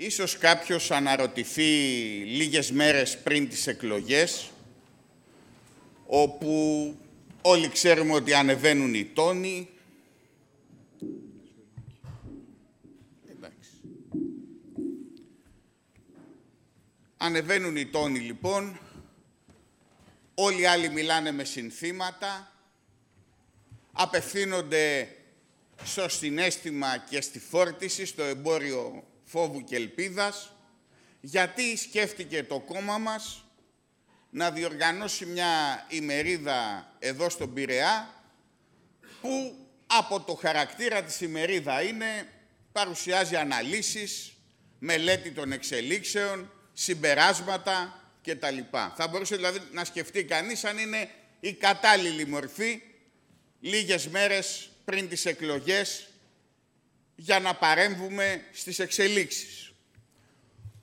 Ίσως κάποιος αναρωτηθεί λίγες μέρες πριν τις εκλογές, όπου όλοι ξέρουμε ότι ανεβαίνουν οι τόνοι. Εντάξει. Ανεβαίνουν οι τόνοι λοιπόν, όλοι οι άλλοι μιλάνε με συνθήματα, απευθύνονται στο συνέστημα και στη φόρτιση, στο εμπόριο φόβου και ελπίδας, γιατί σκέφτηκε το κόμμα μας να διοργανώσει μια ημερίδα εδώ στον Πειραιά, που από το χαρακτήρα της ημερίδα είναι, παρουσιάζει αναλύσεις, μελέτη των εξελίξεων, συμπεράσματα κτλ. Θα μπορούσε δηλαδή να σκεφτεί κανείς αν είναι η κατάλληλη μορφή λίγες μέρες πριν τις εκλογές για να παρέμβουμε στις εξελίξεις.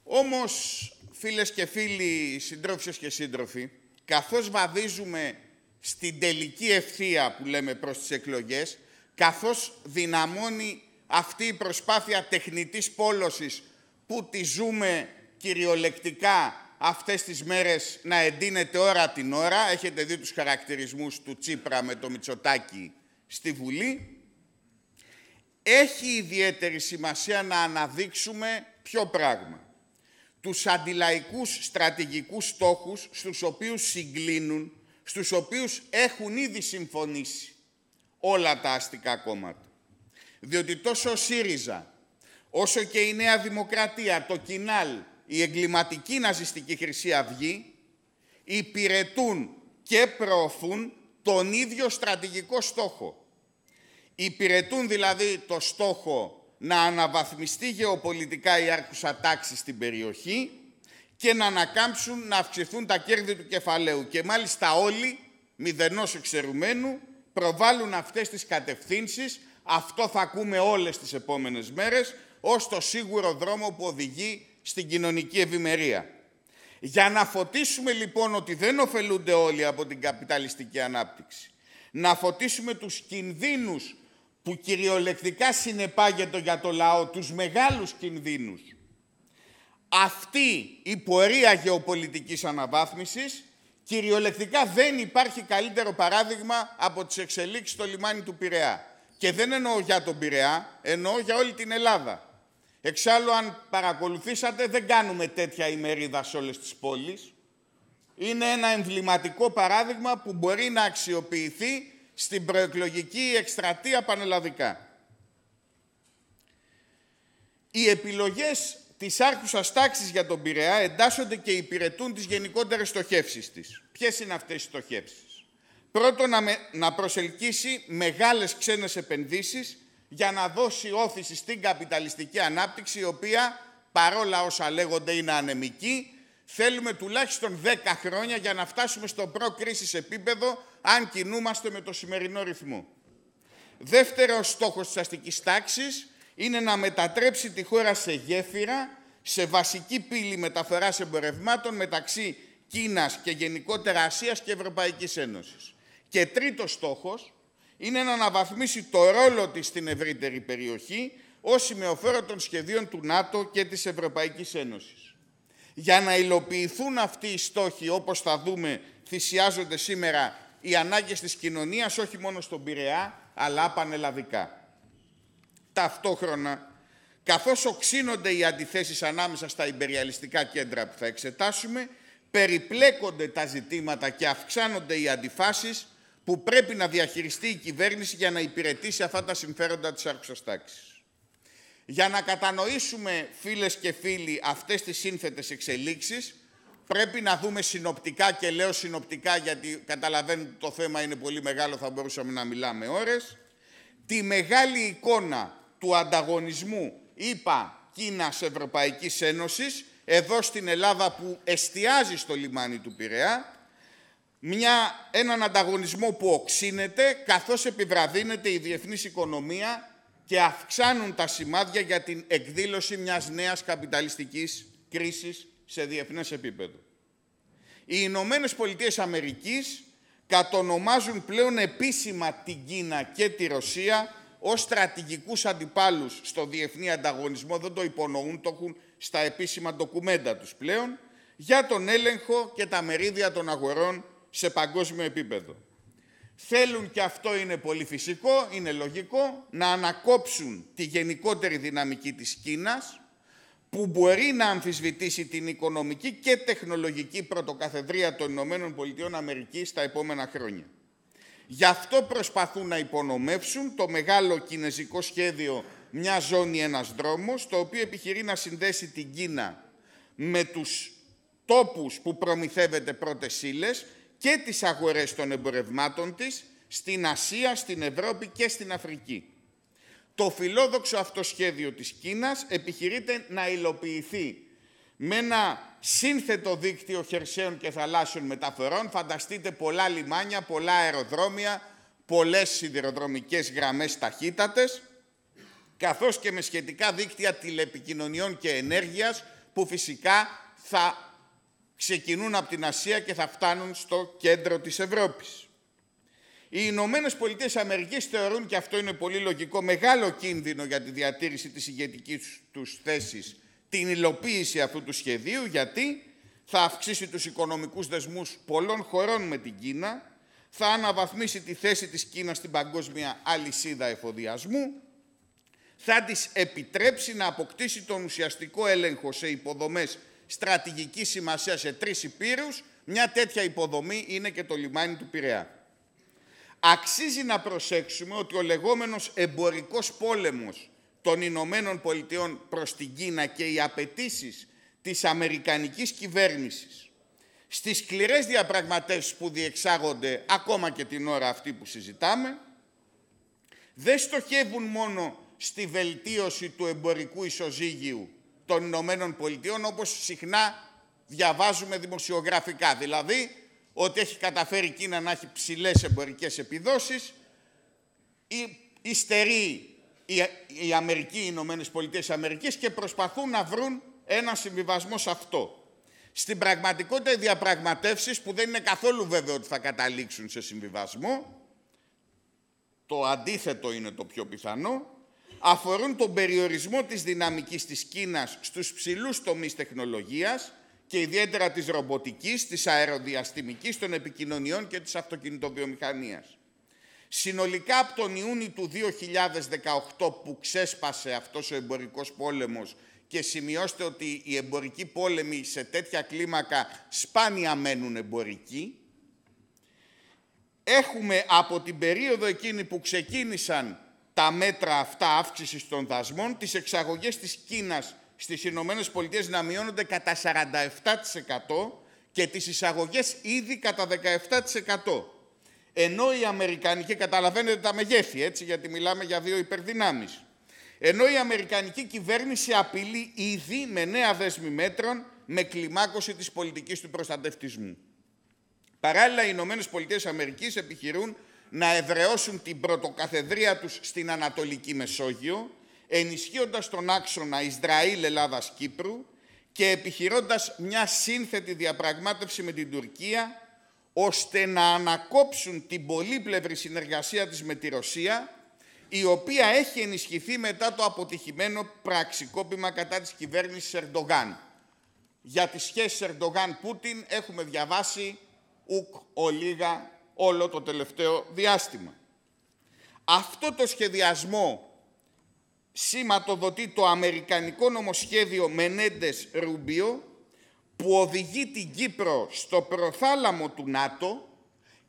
Όμως, φίλες και φίλοι, συντρόφισσες και σύντροφοι, καθώς βαδίζουμε στην τελική ευθεία που λέμε προς τις εκλογές, καθώς δυναμώνει αυτή η προσπάθεια τεχνητής πόλωσης που τη ζούμε κυριολεκτικά αυτές τις μέρες να εντείνεται ώρα την ώρα. Έχετε δει τους χαρακτηρισμούς του Τσίπρα με το Μητσοτάκι στη Βουλή. Έχει ιδιαίτερη σημασία να αναδείξουμε ποιο πράγμα. Τους αντιλαϊκούς στρατηγικούς στόχους στους οποίους συγκλίνουν, στους οποίους έχουν ήδη συμφωνήσει όλα τα αστικά κόμματα. Διότι τόσο ο ΣΥΡΙΖΑ, όσο και η Νέα Δημοκρατία, το Κινάλ, η εγκληματική ναζιστική Χρυσή Αυγή υπηρετούν και προωθούν τον ίδιο στρατηγικό στόχο. Υπηρετούν δηλαδή το στόχο να αναβαθμιστεί γεωπολιτικά η άρχουσα τάξη στην περιοχή και να ανακάμψουν να αυξηθούν τα κέρδη του κεφαλαίου. Και μάλιστα όλοι, μηδενός εξαιρουμένου, προβάλλουν αυτές τις κατευθύνσεις. Αυτό θα ακούμε όλες τις επόμενες μέρες, ως το σίγουρο δρόμο που οδηγεί στην κοινωνική ευημερία. Για να φωτίσουμε λοιπόν ότι δεν ωφελούνται όλοι από την καπιταλιστική ανάπτυξη, να φωτίσουμε τους κινδύνους που κυριολεκτικά συνεπάγεται για το λαό, τους μεγάλους κινδύνους, αυτή η πορεία γεωπολιτικής αναβάθμισης, κυριολεκτικά δεν υπάρχει καλύτερο παράδειγμα από τις εξελίξεις στο λιμάνι του Πειραιά. Και δεν εννοώ για τον Πειραιά, εννοώ για όλη την Ελλάδα. Εξάλλου, αν παρακολουθήσατε, δεν κάνουμε τέτοια ημερίδα σε όλες τις πόλεις. Είναι ένα εμβληματικό παράδειγμα που μπορεί να αξιοποιηθεί στην προεκλογική εκστρατεία πανελλαδικά. Οι επιλογές της άρχουσας τάξης για τον Πειραιά εντάσσονται και υπηρετούν τις γενικότερες στοχεύσεις της. Ποιες είναι αυτές οι στοχεύσεις; Πρώτον, να, να προσελκύσει μεγάλες ξένες επενδύσεις για να δώσει όθηση στην καπιταλιστική ανάπτυξη, η οποία παρόλα όσα λέγονται είναι ανεμική, θέλουμε τουλάχιστον 10 χρόνια για να φτάσουμε στο προ-κρίσης επίπεδο, αν κινούμαστε με το σημερινό ρυθμό. Δεύτερος στόχος της αστικής τάξης είναι να μετατρέψει τη χώρα σε γέφυρα, σε βασική πύλη μεταφοράς εμπορευμάτων μεταξύ Κίνας και γενικότερα Ασίας και Ευρωπαϊκής Ένωσης. Και τρίτος στόχος είναι να αναβαθμίσει το ρόλο της στην ευρύτερη περιοχή ως σημεοφόρο των σχεδίων του ΝΑΤΟ και της Ευρωπαϊκής Ένωσης. Για να υλοποιηθούν αυτοί οι στόχοι, όπως θα δούμε, θυσιάζονται σήμερα οι ανάγκες της κοινωνίας, όχι μόνο στον Πειραιά, αλλά πανελλαδικά. Ταυτόχρονα, καθώς οξύνονται οι αντιθέσεις ανάμεσα στα υπεριαλιστικά κέντρα που θα εξετάσουμε, περιπλέκονται τα ζητήματα και αυξάνονται οι αντιφάσεις που πρέπει να διαχειριστεί η κυβέρνηση για να υπηρετήσει αυτά τα συμφέροντα της άρχουσας τάξης. Για να κατανοήσουμε, φίλες και φίλοι, αυτές τις σύνθετες εξελίξεις, πρέπει να δούμε συνοπτικά και λέω συνοπτικά γιατί καταλαβαίνετε το θέμα είναι πολύ μεγάλο, θα μπορούσαμε να μιλάμε ώρες, τη μεγάλη εικόνα του ανταγωνισμού, είπα, Κίνας Ευρωπαϊκής Ένωσης, εδώ στην Ελλάδα που εστιάζει στο λιμάνι του Πειραιά, μια, έναν ανταγωνισμό που οξύνεται καθώς επιβραδύνεται η διεθνής οικονομία και αυξάνουν τα σημάδια για την εκδήλωση μιας νέας καπιταλιστικής κρίσης σε διεθνές επίπεδο. Οι Ηνωμένες Πολιτείες Αμερικής κατονομάζουν πλέον επίσημα την Κίνα και τη Ρωσία ως στρατηγικούς αντιπάλους στο διεθνή ανταγωνισμό, δεν το υπονοούν, το έχουν στα επίσημα ντοκουμέντα τους πλέον, για τον έλεγχο και τα μερίδια των αγορών σε παγκόσμιο επίπεδο. Θέλουν και αυτό είναι πολύ φυσικό, είναι λογικό, να ανακόψουν τη γενικότερη δυναμική της Κίνας, που μπορεί να αμφισβητήσει την οικονομική και τεχνολογική πρωτοκαθεδρία των Ηνωμένων Πολιτειών Αμερικής τα επόμενα χρόνια. Γι' αυτό προσπαθούν να υπονομεύσουν το μεγάλο κινέζικο σχέδιο «Μια ζώνη, ένας δρόμος», το οποίο επιχειρεί να συνδέσει την Κίνα με τους τόπους που προμηθεύεται πρώτες ύλες και τις αγορές των εμπορευμάτων της στην Ασία, στην Ευρώπη και στην Αφρική. Το φιλόδοξο αυτό σχέδιο της Κίνας επιχειρείται να υλοποιηθεί με ένα σύνθετο δίκτυο χερσαίων και θαλάσσιων μεταφορών. Φανταστείτε πολλά λιμάνια, πολλά αεροδρόμια, πολλές σιδηροδρομικές γραμμές ταχύτατες, καθώς και με σχετικά δίκτυα τηλεπικοινωνιών και ενέργειας, που φυσικά θα ξεκινούν από την Ασία και θα φτάνουν στο κέντρο της Ευρώπης. Οι Ηνωμένες Πολιτείες Αμερικής θεωρούν, και αυτό είναι πολύ λογικό, μεγάλο κίνδυνο για τη διατήρηση της ηγετικής τους θέσης την υλοποίηση αυτού του σχεδίου, γιατί θα αυξήσει τους οικονομικούς δεσμούς πολλών χωρών με την Κίνα, θα αναβαθμίσει τη θέση της Κίνας στην παγκόσμια αλυσίδα εφοδιασμού, θα της επιτρέψει να αποκτήσει τον ουσιαστικό έλεγχο σε υποδομές στρατηγικής σημασία σε τρεις υπήρους. Μια τέτοια υποδομή είναι και το λιμάνι του Πειραιά. Αξίζει να προσέξουμε ότι ο λεγόμενος εμπορικός πόλεμος των Ηνωμένων Πολιτειών προς την Κίνα και οι απαιτήσεις της Αμερικανικής κυβέρνησης στις σκληρές διαπραγματεύσεις που διεξάγονται ακόμα και την ώρα αυτή που συζητάμε, δεν στοχεύουν μόνο στη βελτίωση του εμπορικού ισοζύγιου των Ηνωμένων Πολιτειών, όπως συχνά διαβάζουμε δημοσιογραφικά. Δηλαδή, ότι έχει καταφέρει η Κίνα να έχει ψηλές εμπορικές επιδόσεις, υστερεί η, η Αμερική, οι Ηνωμένες Πολιτείες Αμερικής και προσπαθούν να βρουν ένα συμβιβασμό σε αυτό. Στην πραγματικότητα οι διαπραγματεύσεις που δεν είναι καθόλου βέβαιο ότι θα καταλήξουν σε συμβιβασμό, το αντίθετο είναι το πιο πιθανό, αφορούν τον περιορισμό της δυναμικής της Κίνας στους ψηλούς τομείς τεχνολογίας και ιδιαίτερα της ρομποτικής, της αεροδιαστημικής, των επικοινωνιών και της αυτοκινητοβιομηχανίας. Συνολικά από τον Ιούνιο του 2018 που ξέσπασε αυτός ο εμπορικός πόλεμος και σημειώστε ότι οι εμπορικοί πόλεμοι σε τέτοια κλίμακα σπάνια μένουν εμπορικοί, έχουμε από την περίοδο εκείνη που ξεκίνησαν τα μέτρα αυτά αύξησης των δασμών, τις εξαγωγές της Κίνας στις Ηνωμένες Πολιτείες να μειώνονται κατά 47% και τις εισαγωγές ήδη κατά 17%. Ενώ η Αμερικανική, καταλαβαίνετε τα μεγέθη, έτσι, γιατί μιλάμε για δύο υπερδυνάμεις. Ενώ η Αμερικανική κυβέρνηση απειλεί ήδη με νέα δέσμη μέτρων με κλιμάκωση της πολιτικής του προστατευτισμού. Παράλληλα, οι Ηνωμένες Πολιτείες Αμερικής επιχειρούν να ευρεώσουν την πρωτοκαθεδρία τους στην Ανατολική Μεσόγειο, ενισχύοντας τον άξονα Ισραήλ-Ελλάδας-Κύπρου και επιχειρώντας μια σύνθετη διαπραγμάτευση με την Τουρκία, ώστε να ανακόψουν την πολύπλευρη συνεργασία της με τη Ρωσία, η οποία έχει ενισχυθεί μετά το αποτυχημένο πραξικόπημα κατά της κυβέρνησης Ερντογάν. Για τις σχέσεις Ερντογάν-Πούτιν έχουμε διαβάσει ουκ ολίγα όλο το τελευταίο διάστημα. Αυτό το σχεδιασμό σηματοδοτεί το αμερικανικό νομοσχέδιο Μενέντες Ρούμπιο που οδηγεί την Κύπρο στο προθάλαμο του ΝΑΤΟ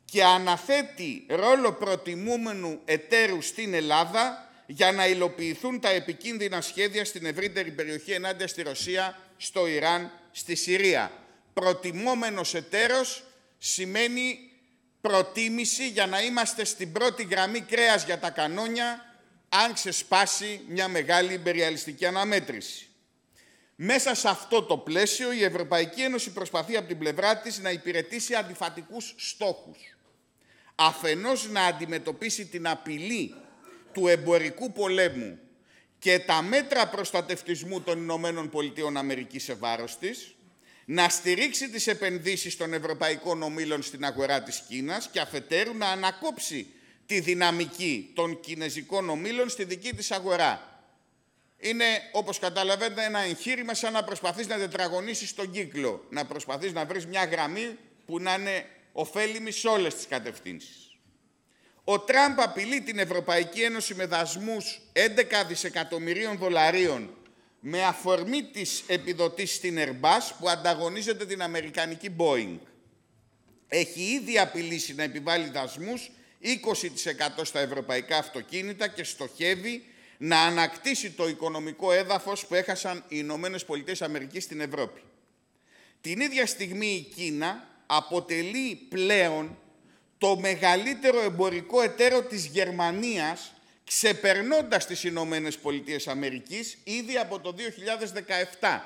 και αναθέτει ρόλο προτιμούμενου εταίρου στην Ελλάδα για να υλοποιηθούν τα επικίνδυνα σχέδια στην ευρύτερη περιοχή ενάντια στη Ρωσία, στο Ιράν, στη Συρία. Προτιμόμενος εταίρος σημαίνει προτίμηση για να είμαστε στην πρώτη γραμμή κρέας για τα κανόνια αν ξεσπάσει μια μεγάλη υπεριαλιστική αναμέτρηση. Μέσα σε αυτό το πλαίσιο η Ευρωπαϊκή Ένωση προσπαθεί από την πλευρά της να υπηρετήσει αντιφατικούς στόχους. Αφενός να αντιμετωπίσει την απειλή του εμπορικού πολέμου και τα μέτρα προστατευτισμού των Ηνωμένων Πολιτείων Αμερικής σε βάρος της, να στηρίξει τις επενδύσεις των ευρωπαϊκών ομίλων στην αγορά της Κίνας και αφετέρου να ανακόψει τη δυναμική των κινέζικων ομίλων στη δική της αγορά. Είναι, όπως καταλαβαίνετε, ένα εγχείρημα σαν να προσπαθείς να τετραγωνίσεις τον κύκλο, να προσπαθείς να βρεις μια γραμμή που να είναι ωφέλιμη σε όλες τις κατευθύνσεις. Ο Τραμπ απειλεί την Ευρωπαϊκή Ένωση με δασμούς 11 δισεκατομμυρίων δολαρίων με αφορμή της επιδοτής στην Airbus που ανταγωνίζεται την Αμερικανική Boeing. Έχει ήδη απειλήσει να επιβάλλει δασμούς 20% στα ευρωπαϊκά αυτοκίνητα και στοχεύει να ανακτήσει το οικονομικό έδαφος που έχασαν οι Ηνωμένες Πολιτείες Αμερικής στην Ευρώπη. Την ίδια στιγμή η Κίνα αποτελεί πλέον το μεγαλύτερο εμπορικό εταίρο της Γερμανίας ξεπερνώντας τις Ηνωμένες Πολιτείες Αμερικής ήδη από το 2017.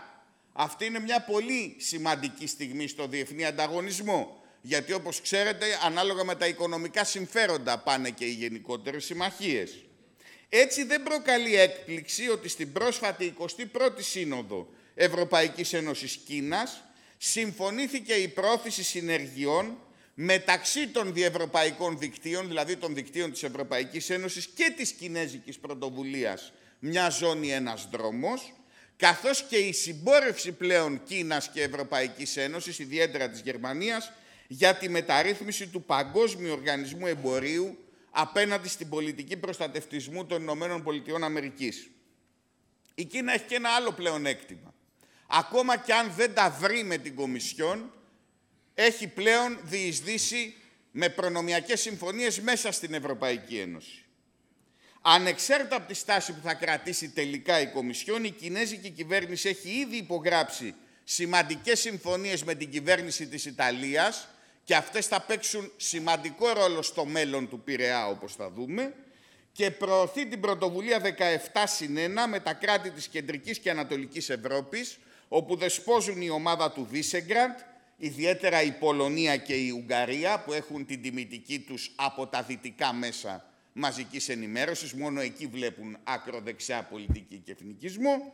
Αυτή είναι μια πολύ σημαντική στιγμή στο διεθνή ανταγωνισμό, γιατί όπως ξέρετε ανάλογα με τα οικονομικά συμφέροντα πάνε και οι γενικότερες συμμαχίες. Έτσι δεν προκαλεί έκπληξη ότι στην πρόσφατη 21η Σύνοδο Ευρωπαϊκής Ένωσης Κίνας συμφωνήθηκε η πρόθεση συνεργειών μεταξύ των διευρωπαϊκών δικτύων, δηλαδή των δικτύων της Ευρωπαϊκής Ένωσης και της Κινέζικης Πρωτοβουλίας, μια ζώνη, ένας δρόμος, καθώς και η συμπόρευση πλέον Κίνας και Ευρωπαϊκής Ένωσης, ιδιαίτερα της Γερμανίας, για τη μεταρρύθμιση του Παγκόσμιου Οργανισμού Εμπορίου απέναντι στην πολιτική προστατευτισμού των Ηνωμένων Πολιτειών Αμερικής. Η Κίνα έχει και ένα άλλο πλεονέκτημα. Ακόμα και αν δεν τα βρει με την Κομισιόν, έχει πλέον διεισδύσει με προνομιακές συμφωνίες μέσα στην Ευρωπαϊκή Ένωση. Ανεξάρτητα από τη στάση που θα κρατήσει τελικά η Κομισιόν, η Κινέζικη κυβέρνηση έχει ήδη υπογράψει σημαντικές συμφωνίες με την κυβέρνηση της Ιταλίας και αυτές θα παίξουν σημαντικό ρόλο στο μέλλον του Πειραιά, όπως θα δούμε, και προωθεί την πρωτοβουλία 17 συν 1 με τα κράτη της Κεντρικής και Ανατολικής Ευρώπης, όπου δεσπόζουν η ομάδα του Βίσεγκραντ, ιδιαίτερα η Πολωνία και η Ουγγαρία, που έχουν την τιμητική τους από τα δυτικά μέσα μαζικής ενημέρωσης, μόνο εκεί βλέπουν ακροδεξιά πολιτική και εθνικισμό,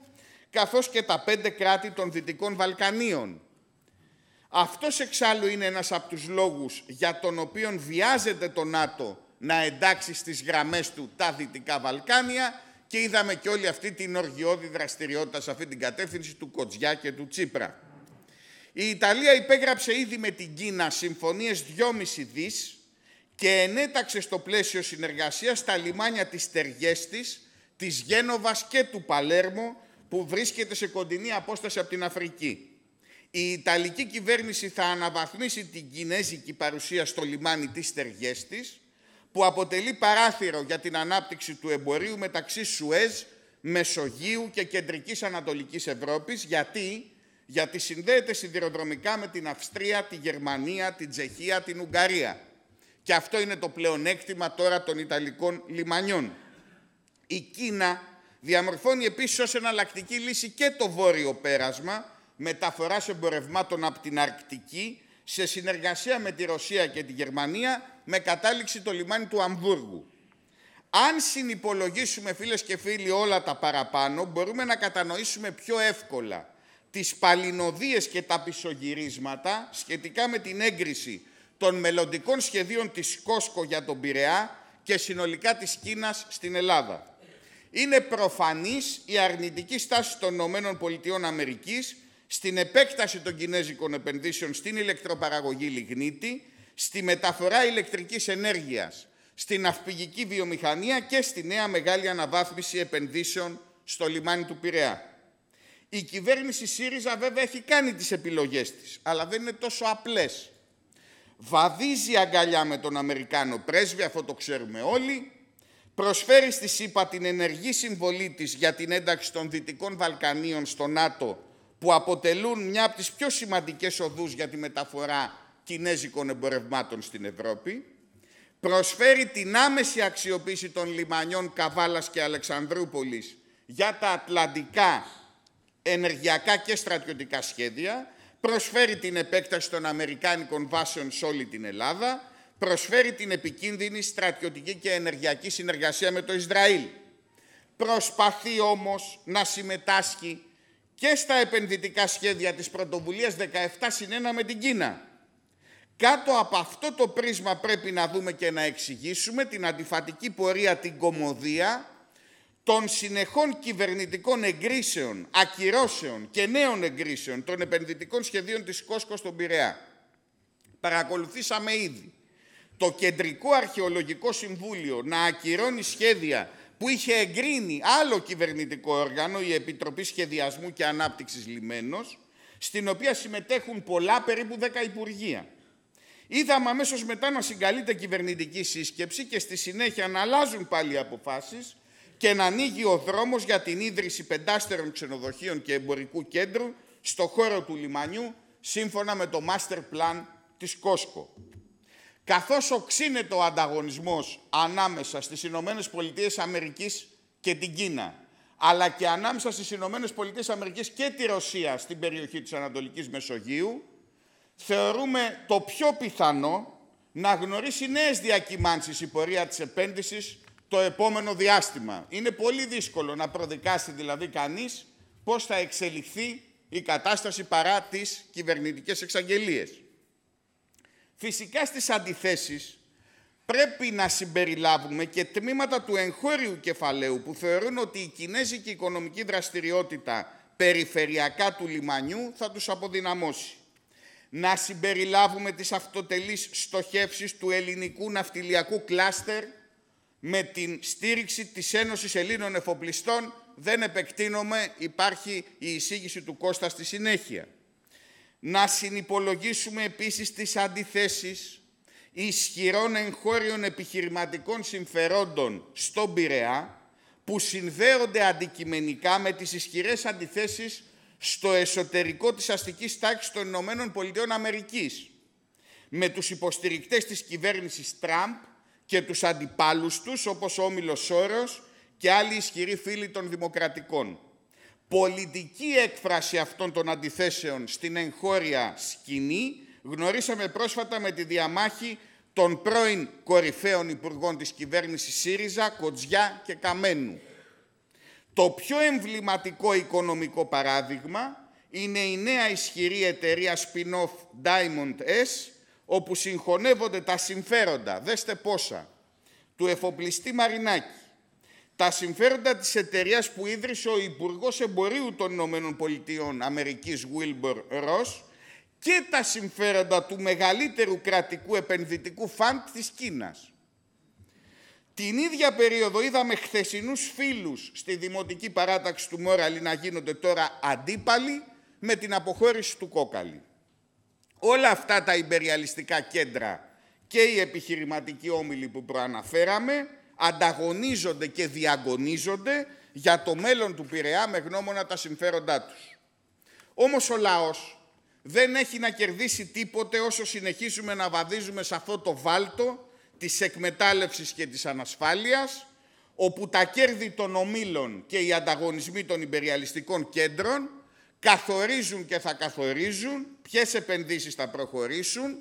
καθώς και τα πέντε κράτη των Δυτικών Βαλκανίων. Αυτός εξάλλου είναι ένας από τους λόγους για τον οποίο βιάζεται το ΝΑΤΟ να εντάξει στις γραμμές του τα Δυτικά Βαλκάνια και είδαμε και όλη αυτή την οργιώδη δραστηριότητα σε αυτή την κατεύθυνση του Κοτζιά και του Τσίπρα. Η Ιταλία υπέγραψε ήδη με την Κίνα συμφωνίες 2,5 δις και ενέταξε στο πλαίσιο συνεργασίας τα λιμάνια της Τεργέστης, της Γένοβας και του Παλέρμο που βρίσκεται σε κοντινή απόσταση από την Αφρική. Η Ιταλική κυβέρνηση θα αναβαθμίσει την κινέζικη παρουσία στο λιμάνι της Τεργέστης που αποτελεί παράθυρο για την ανάπτυξη του εμπορίου μεταξύ Σουέζ, Μεσογείου και Κεντρικής Ανατολικής Ευρώπης. Γιατί, Γιατί συνδέεται σιδηροδρομικά με την Αυστρία, τη Γερμανία, την Τσεχία, την Ουγγαρία. Και αυτό είναι το πλεονέκτημα τώρα των Ιταλικών λιμανιών. Η Κίνα διαμορφώνει επίσης ως εναλλακτική λύση και το βόρειο πέρασμα μεταφοράς εμπορευμάτων από την Αρκτική σε συνεργασία με τη Ρωσία και τη Γερμανία με κατάληξη το λιμάνι του Αμβούργου. Αν συνυπολογίσουμε φίλες και φίλοι όλα τα παραπάνω, μπορούμε να κατανοήσουμε πιο εύκολα τις παλινοδίες και τα πισωγυρίσματα σχετικά με την έγκριση των μελλοντικών σχεδίων της Κόσκο για τον Πειραιά και συνολικά της Κίνας στην Ελλάδα. Είναι προφανής η αρνητική στάση των Ηνωμένων Πολιτειών Αμερικής στην επέκταση των κινέζικων επενδύσεων στην ηλεκτροπαραγωγή λιγνίτη, στη μεταφορά ηλεκτρικής ενέργειας, στην αυπηγική βιομηχανία και στη νέα μεγάλη αναβάθμιση επενδύσεων στο λιμάνι του Πειραιά. Η κυβέρνηση ΣΥΡΙΖΑ βέβαια έχει κάνει τις επιλογές της, αλλά δεν είναι τόσο απλές. Βαδίζει αγκαλιά με τον Αμερικάνο πρέσβη, αυτό το ξέρουμε όλοι, προσφέρει στη ΣΥΠΑ την ενεργή συμβολή της για την ένταξη των Δυτικών Βαλκανίων στο ΝΑΤΟ που αποτελούν μια από τις πιο σημαντικές οδούς για τη μεταφορά κινέζικων εμπορευμάτων στην Ευρώπη, προσφέρει την άμεση αξιοποίηση των λιμανιών Καβάλας και Αλεξανδρούπολης για τα ατλαντικά ενεργειακά και στρατιωτικά σχέδια, προσφέρει την επέκταση των Αμερικάνικων βάσεων σε όλη την Ελλάδα, προσφέρει την επικίνδυνη στρατιωτική και ενεργειακή συνεργασία με το Ισραήλ. Προσπαθεί όμως να συμμετάσχει και στα επενδυτικά σχέδια της πρωτοβουλίας 17 συν 1 με την Κίνα. Κάτω από αυτό το πρίσμα πρέπει να δούμε και να εξηγήσουμε την αντιφατική πορεία, την κομμωδία των συνεχών κυβερνητικών εγκρίσεων, ακυρώσεων και νέων εγκρίσεων των επενδυτικών σχεδίων της Κόσκο στον Πειραιά. Παρακολουθήσαμε ήδη το Κεντρικό Αρχαιολογικό Συμβούλιο να ακυρώνει σχέδια που είχε εγκρίνει άλλο κυβερνητικό όργανο, η Επιτροπή Σχεδιασμού και Ανάπτυξης Λιμένος, στην οποία συμμετέχουν πολλά, περίπου 10 υπουργεία. Είδαμε αμέσως μετά να συγκαλείται κυβερνητική σύσκεψη και στη συνέχεια να αλλάζουν πάλι οι αποφάσεις και να ανοίγει ο δρόμος για την ίδρυση πεντάστερων ξενοδοχείων και εμπορικού κέντρου στο χώρο του λιμανιού, σύμφωνα με το master plan της Κόσκο. Καθώς οξύνεται ο ανταγωνισμός ανάμεσα στις Ηνωμένες Πολιτείες Αμερικής και την Κίνα, αλλά και ανάμεσα στις Ηνωμένες Πολιτείες Αμερικής και τη Ρωσία στην περιοχή της Ανατολικής Μεσογείου, θεωρούμε το πιο πιθανό να γνωρίσει νέες διακυμάνσεις η πορεία της επένδυσης το επόμενο διάστημα. Είναι πολύ δύσκολο να προδικάσει δηλαδή κανείς πώς θα εξελιχθεί η κατάσταση παρά τις κυβερνητικές εξαγγελίες. Φυσικά στις αντιθέσεις πρέπει να συμπεριλάβουμε και τμήματα του εγχώριου κεφαλαίου που θεωρούν ότι η κινέζικη οικονομική δραστηριότητα περιφερειακά του λιμανιού θα τους αποδυναμώσει. Να συμπεριλάβουμε τις αυτοτελείς στοχεύσεις του ελληνικού ναυτιλιακού κλάστερ με την στήριξη της Ένωσης Ελλήνων Εφοπλιστών. Δεν επεκτείνομαι, υπάρχει η εισήγηση του Κώστα στη συνέχεια. Να συνυπολογίσουμε επίσης τις αντιθέσεις ισχυρών εγχώριων επιχειρηματικών συμφερόντων στον Πειραιά, που συνδέονται αντικειμενικά με τις ισχυρές αντιθέσεις στο εσωτερικό της αστικής τάξης των Ηνωμένων Πολιτειών Αμερικής, με τους υποστηρικτές της κυβέρνησης Τραμπ και τους αντιπάλους τους, όπως ο Όμιλος Σόρος και άλλοι ισχυροί φίλοι των Δημοκρατικών. Πολιτική έκφραση αυτών των αντιθέσεων στην εγχώρια σκηνή γνωρίσαμε πρόσφατα με τη διαμάχη των πρώην κορυφαίων υπουργών της κυβέρνησης ΣΥΡΙΖΑ, Κοτζιά και Καμένου. Το πιο εμβληματικό οικονομικό παράδειγμα είναι η νέα ισχυρή εταιρεία spin-off Diamond S, όπου συγχωνεύονται τα συμφέροντα, δέστε πόσα, του εφοπλιστή Μαρινάκη, τα συμφέροντα της εταιρείας που ίδρυσε ο Υπουργός Εμπορίου των Ηνωμένων Πολιτειών Αμερικής Wilbur Ross και τα συμφέροντα του μεγαλύτερου κρατικού επενδυτικού φαντ της Κίνας. Την ίδια περίοδο είδαμε χθεσινούς φίλους στη Δημοτική Παράταξη του Μόραλη να γίνονται τώρα αντίπαλοι με την αποχώρηση του Κόκαλη. Όλα αυτά τα υπεριαλιστικά κέντρα και οι επιχειρηματικοί όμιλοι που προαναφέραμε ανταγωνίζονται και διαγωνίζονται για το μέλλον του Πειραιά με γνώμονα τα συμφέροντά τους. Όμως ο λαός δεν έχει να κερδίσει τίποτε όσο συνεχίσουμε να βαδίζουμε σε αυτό το βάλτο της εκμετάλλευσης και της ανασφάλειας, όπου τα κέρδη των ομίλων και οι ανταγωνισμοί των υπεριαλιστικών κέντρων καθορίζουν και θα καθορίζουν ποιες επενδύσεις θα προχωρήσουν,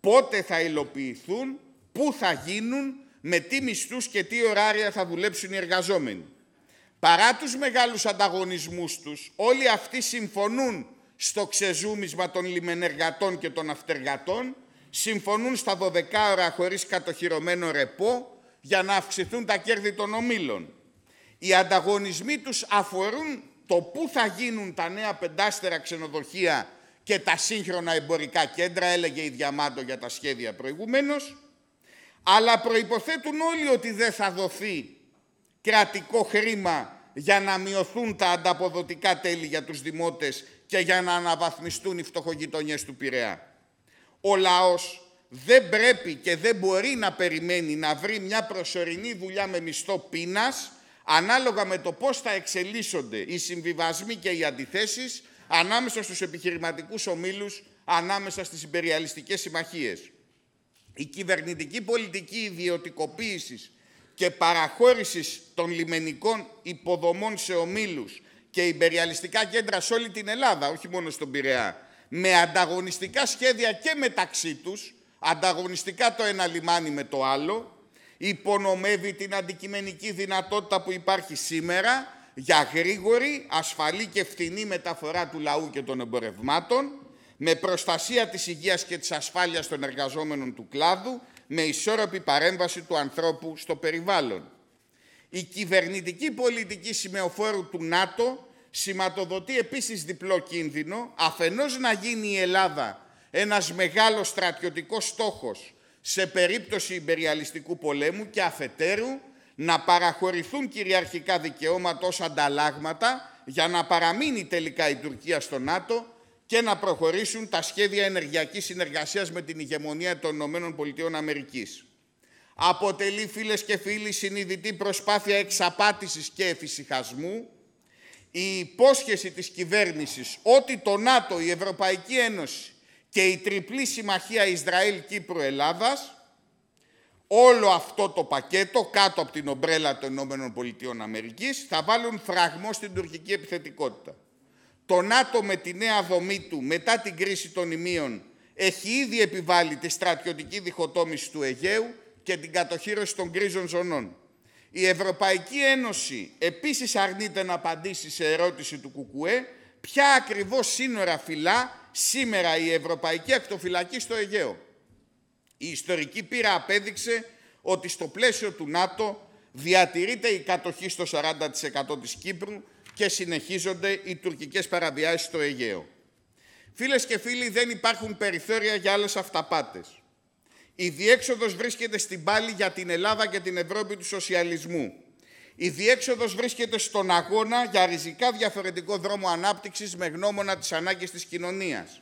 πότε θα υλοποιηθούν, πού θα γίνουν, με τι μισθούς και τι ωράρια θα δουλέψουν οι εργαζόμενοι. Παρά τους μεγάλους ανταγωνισμούς τους, όλοι αυτοί συμφωνούν στο ξεζούμισμα των λιμενεργατών και των αυτεργατών, συμφωνούν στα 12 ώρα χωρίς κατοχυρωμένο ρεπό για να αυξηθούν τα κέρδη των ομίλων. Οι ανταγωνισμοί τους αφορούν το πού θα γίνουν τα νέα πεντάστερα ξενοδοχεία και τα σύγχρονα εμπορικά κέντρα, έλεγε η Διαμάντο για τα σχέδια προηγουμένως, αλλά προϋποθέτουν όλοι ότι δεν θα δοθεί κρατικό χρήμα για να μειωθούν τα ανταποδοτικά τέλη για τους δημότες και για να αναβαθμιστούν οι φτωχογειτονιές του Πειραιά. Ο λαός δεν πρέπει και δεν μπορεί να περιμένει να βρει μια προσωρινή δουλειά με μισθό πείνας ανάλογα με το πώς θα εξελίσσονται οι συμβιβασμοί και οι αντιθέσεις ανάμεσα στους επιχειρηματικούς ομίλους, ανάμεσα στις υπεριαλιστικές συμμαχίες. Η κυβερνητική πολιτική ιδιωτικοποίησης και παραχώρησης των λιμενικών υποδομών σε ομίλους και υπεριαλιστικά κέντρα σε όλη την Ελλάδα, όχι μόνο στον Πειραιά, με ανταγωνιστικά σχέδια και μεταξύ τους, ανταγωνιστικά το ένα λιμάνι με το άλλο, υπονομεύει την αντικειμενική δυνατότητα που υπάρχει σήμερα για γρήγορη, ασφαλή και φθηνή μεταφορά του λαού και των εμπορευμάτων, με προστασία της υγείας και της ασφάλειας των εργαζόμενων του κλάδου, με ισόρροπη παρέμβαση του ανθρώπου στο περιβάλλον. Η κυβερνητική πολιτική σημεοφόρου του ΝΑΤΟ σηματοδοτεί επίσης διπλό κίνδυνο, αφενός να γίνει η Ελλάδα ένας μεγάλος στρατιωτικός στόχος σε περίπτωση υπεριαλιστικού πολέμου και αφετέρου να παραχωρηθούν κυριαρχικά δικαιώματα ως ανταλλάγματα για να παραμείνει τελικά η Τουρκία στο ΝΑΤΟ και να προχωρήσουν τα σχέδια ενεργειακής συνεργασίας με την ηγεμονία των ΗΠΑ. Αποτελεί φίλες και φίλοι συνειδητή προσπάθεια εξαπάτησης και εφησυχασμού η υπόσχεση της κυβέρνησης ότι το ΝΑΤΟ, η Ευρωπαϊκή Ένωση και η τριπλή συμμαχία Ισραήλ-Κύπρου-Ελλάδας όλο αυτό το πακέτο κάτω από την ομπρέλα των Ηνωμένων Πολιτειών Αμερικής θα βάλουν φραγμό στην τουρκική επιθετικότητα. Το ΝΑΤΟ με τη νέα δομή του μετά την κρίση των ημείων έχει ήδη επιβάλει τη στρατιωτική διχοτόμηση του Αιγαίου και την κατοχήρωση των γκρίζων ζωνών. Η Ευρωπαϊκή Ένωση επίσης αρνείται να απαντήσει σε ερώτηση του Κουκουέ ποια ακριβώς σύνορα φυλά σήμερα η Ευρωπαϊκή Ακτοφυλακή στο Αιγαίο; Η ιστορική πείρα απέδειξε ότι στο πλαίσιο του ΝΑΤΟ διατηρείται η κατοχή στο 40% της Κύπρου και συνεχίζονται οι τουρκικές παραβιάσεις στο Αιγαίο. Φίλες και φίλοι, δεν υπάρχουν περιθώρια για άλλες αυταπάτες. Η διέξοδος βρίσκεται στην πάλη για την Ελλάδα και την Ευρώπη του σοσιαλισμού. Η διέξοδος βρίσκεται στον αγώνα για ριζικά διαφορετικό δρόμο ανάπτυξης με γνώμονα τις ανάγκες της κοινωνίας.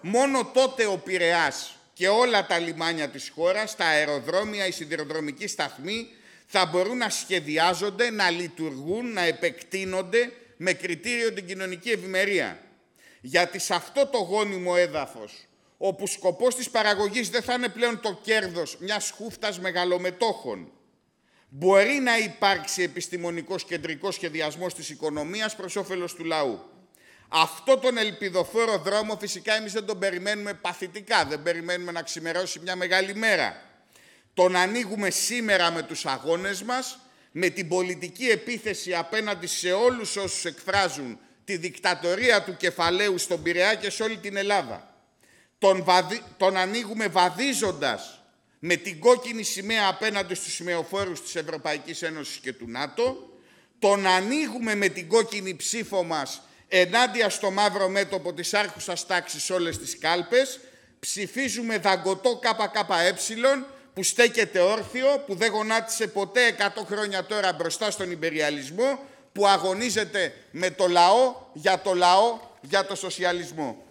Μόνο τότε ο Πειραιάς και όλα τα λιμάνια της χώρας, τα αεροδρόμια, οι σιδηροδρομικοί σταθμοί θα μπορούν να σχεδιάζονται, να λειτουργούν, να επεκτείνονται με κριτήριο την κοινωνική ευημερία. Γιατί σε αυτό το γόνιμο έδαφος, όπου σκοπός της παραγωγής δεν θα είναι πλέον το κέρδος μιας χούφτας μεγαλομετόχων, μπορεί να υπάρξει επιστημονικός κεντρικός σχεδιασμός της οικονομίας προς όφελος του λαού. Αυτό τον ελπιδοφόρο δρόμο φυσικά εμείς δεν τον περιμένουμε παθητικά, δεν περιμένουμε να ξημερώσει μια μεγάλη μέρα. Τον ανοίγουμε σήμερα με τους αγώνες μας, με την πολιτική επίθεση απέναντι σε όλους όσους εκφράζουν τη δικτατορία του κεφαλαίου στον Πειραιά και σε όλη την Ελλάδα. Τον, τον ανοίγουμε βαδίζοντας με την κόκκινη σημαία απέναντι στους σημεοφόρους της Ευρωπαϊκής Ένωσης και του ΝΑΤΟ, τον ανοίγουμε με την κόκκινη ψήφο μας ενάντια στο μαύρο μέτωπο της άρχουσας τάξης όλες τις κάλπες, ψηφίζουμε δαγκωτό ΚΚΕ που στέκεται όρθιο, που δεν γονάτισε ποτέ 100 χρόνια τώρα μπροστά στον υπεριαλισμό, που αγωνίζεται με το λαό, για το λαό, για το σοσιαλισμό.